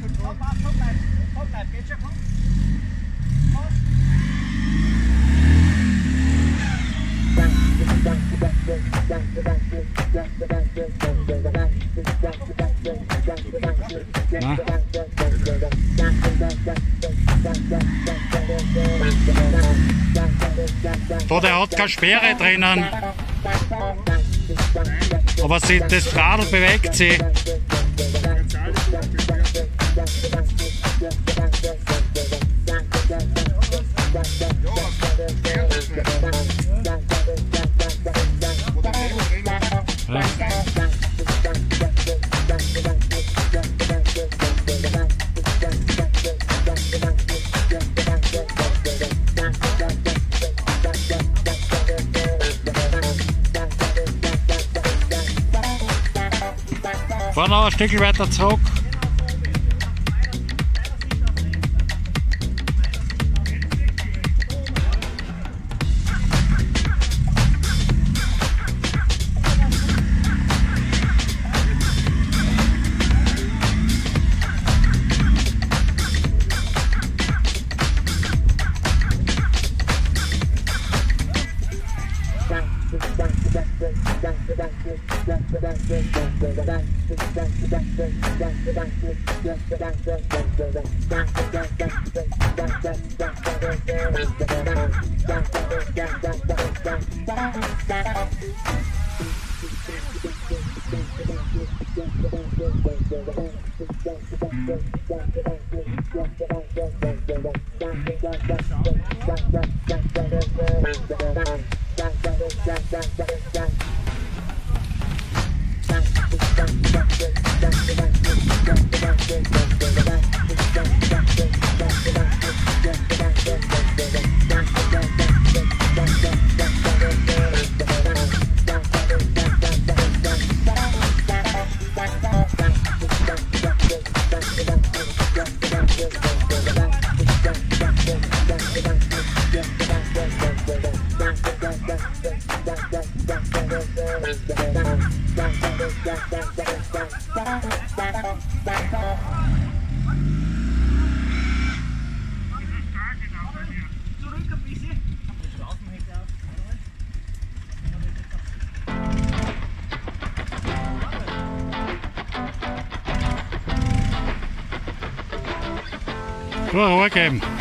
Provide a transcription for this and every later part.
Top. Da, der hat keine Sperre drinnen. Aber sie, das Radl bewegt sich. Fahren noch ein Stückchen weiter zurück. Ein bisschen. Die Schlaufen hätte auch. Oh, Ruhe, Ruhe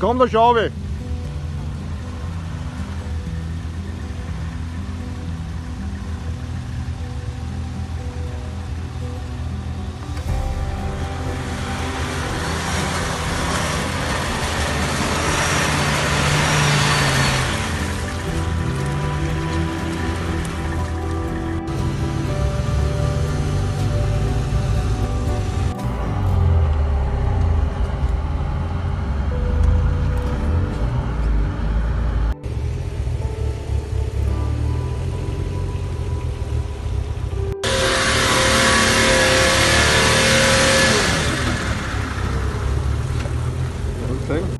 komm da schau. thing.